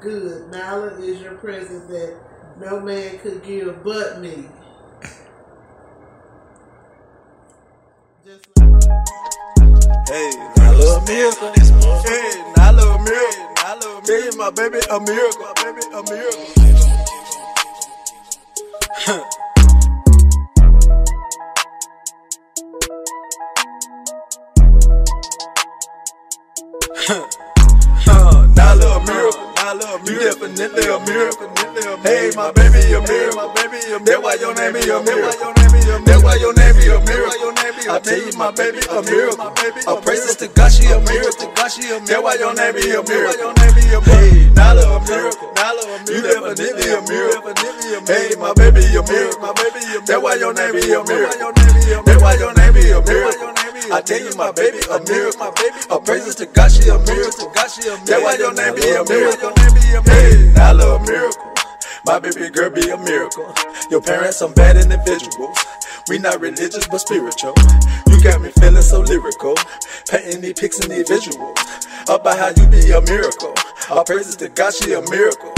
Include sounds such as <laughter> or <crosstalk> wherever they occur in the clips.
Good. Nyla is your present that no man could give but me. Hey, I love a miracle. Hey, I love a miracle. I love Tell you my baby a miracle. My baby a miracle. Uh, <laughs> I love. You definitely a miracle. Hey, my baby a miracle. My baby a miracle. That's why your name is a miracle. That's why your name is a miracle. I tell you, my baby a miracle. A praises to God, she a miracle. That's why your name is a miracle. Hey, now a miracle. You definitely a miracle. Hey, my baby a miracle. My baby a miracle. That's why your name is a miracle. That's why your name is a miracle. I tell you, my baby a miracle. My baby a praises to God, she a miracle. That's why your name be a miracle. Hey, I love a miracle. My baby girl be a miracle. Your parents some bad individuals. We not religious but spiritual. You got me feeling so lyrical. Painting these pics and these visuals. About how you be a miracle. All praises to God, she a miracle.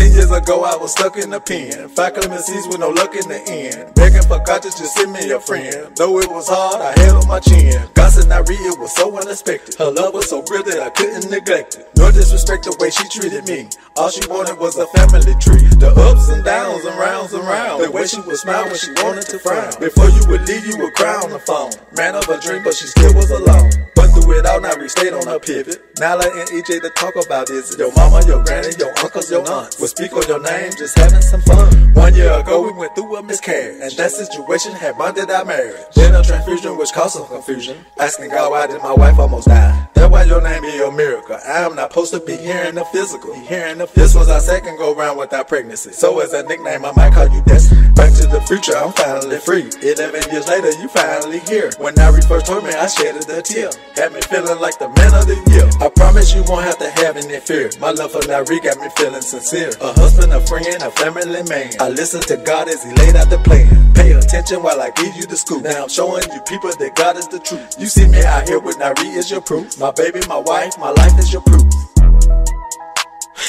Ten years ago, I was stuck in a pen. Five clemencies with no luck in the end. Begging for God to just send me a friend. Though it was hard, I had on my chin. God said, real, it was so unexpected. Her love was so real that I couldn't neglect it. No disrespect the way she treated me. All she wanted was a family tree. The ups and downs and rounds and rounds. The way she would smile when she wanted to frown. Before you would leave, you would cry on the phone. Man of a dream, but she still was alone. Through it all, now we stayed on a pivot. Nyla and EJ to talk about this. your mama, your granny, your uncles, your aunts will speak on your name, just having some fun. One year ago, we went through a miscarriage, and that situation had bonded our marriage. Then a transfusion, which caused some confusion. Asking God, why did my wife almost die? Why your name be a miracle. I am not supposed to be here in the physical. Here in the this was our second go round without pregnancy. So as a nickname, I might call you Destiny. Back to the future, I'm finally free. Eleven years later, you finally here. When Nari first told me, I shedded a tear. Had me feeling like the man of the year. I promise you won't have to have any fear. My love for Nari got me feeling sincere. A husband, a friend, a family man. I listen to God as He laid out the plan. Pay attention while I give you the scoop. Now I'm showing you people that God is the truth. You see me out here with Nari is your proof. My baby, my wife, my life is your proof.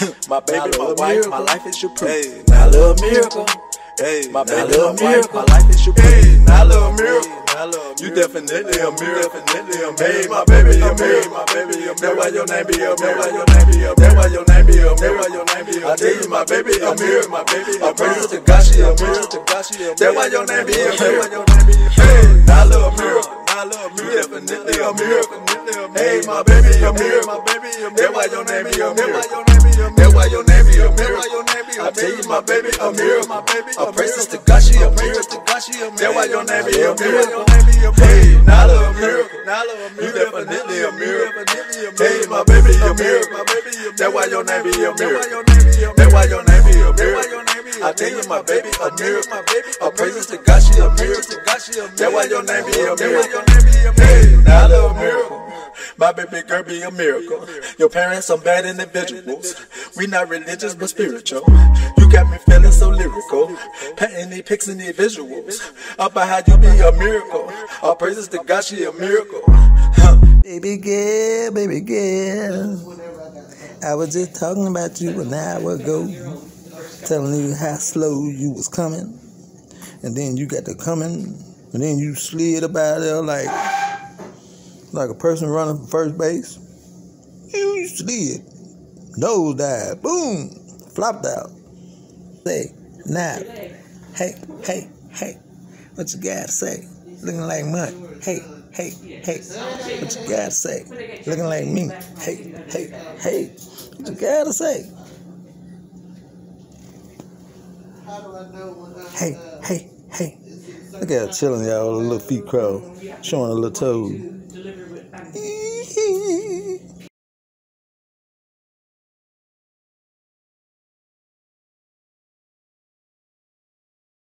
<laughs> my baby, my wife, my life is your proof. Hey, now love miracle. Hey, my baby, my wife, my life is your. Hey, now I love a. You definitely a miracle. Definitely a. Hey, my baby, a miracle. My baby, a. That's why your name be a. That's why your name be a. That's why your name be a miracle. I tell you, my baby, a miracle. My baby, a praise to God, she a miracle. That's why your name be a miracle. Hey, now I love a miracle. I love you definitely a miracle. Hey, my baby, a miracle. My baby, a miracle. That's why your name be a miracle. My baby, a miracle. My baby, a praises to God, she a miracle. That's why your name be a miracle. Hey, love a miracle. You definitely a miracle. Hey, my baby, a miracle. That's why your name be a miracle. That's why your name be a miracle. I tell you, my baby, a miracle. A praises to God, she a miracle. That's why your name be a miracle. Hey, now a miracle. My baby girl be a miracle. Your parents some bad individuals. We not religious but spiritual. You got me feeling so lyrical. Painting these pics and these visuals. About how you be a miracle. All praises to God, she a miracle. Baby girl, baby girl. I was just talking about you an hour ago, telling you how slow you was coming, and then you got to coming, and then you slid about there like like a person running for first base. You slid, nose dive, boom, flopped out. Say, now, hey, hey, hey, what you got to say? Looking like mud. Hey, hey, hey, what you got to say? Looking like me. Hey, hey, hey, what you got to say? Hey, hey, hey. Look at her chilling, y'all. Her little feet crow, showing a little toes.